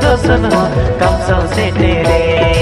जो सुनो कम सौ से तेरे।